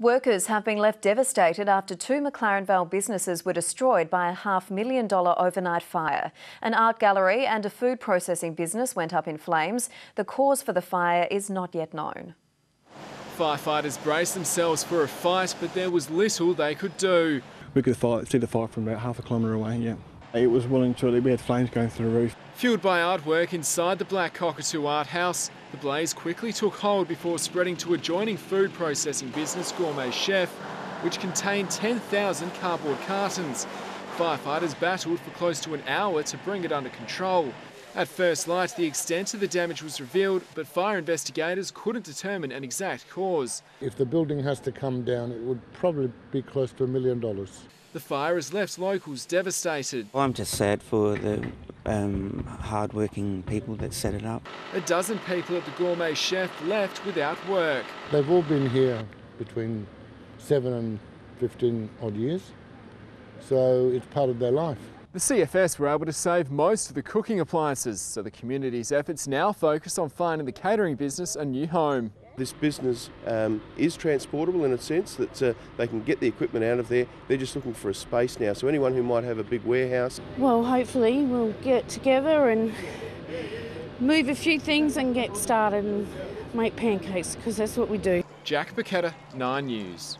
Workers have been left devastated after two McLaren Vale businesses were destroyed by a half million dollar overnight fire. An art gallery and a food processing business went up in flames. The cause for the fire is not yet known. Firefighters braced themselves for a fight, but there was little they could do. We could fire, see the fire from about half a kilometre away, yeah. It was well and truly, we had flames going through the roof. Fueled by artwork inside the Black Cockatoo Art House, the blaze quickly took hold before spreading to adjoining food processing business Gourmet Chef, which contained 10,000 cardboard cartons. Firefighters battled for close to an hour to bring it under control. At first light, the extent of the damage was revealed, but fire investigators couldn't determine an exact cause. If the building has to come down, it would probably be close to a million dollars. The fire has left locals devastated. Well, I'm just sad for the um, hard-working people that set it up. A dozen people at the Gourmet Chef left without work. They've all been here between 7 and 15 odd years, so it's part of their life. The CFS were able to save most of the cooking appliances, so the community's efforts now focus on finding the catering business a new home. This business um, is transportable in a sense that uh, they can get the equipment out of there. They're just looking for a space now. So anyone who might have a big warehouse. Well, hopefully we'll get together and move a few things and get started and make pancakes because that's what we do. Jack Paquetta, 9 News.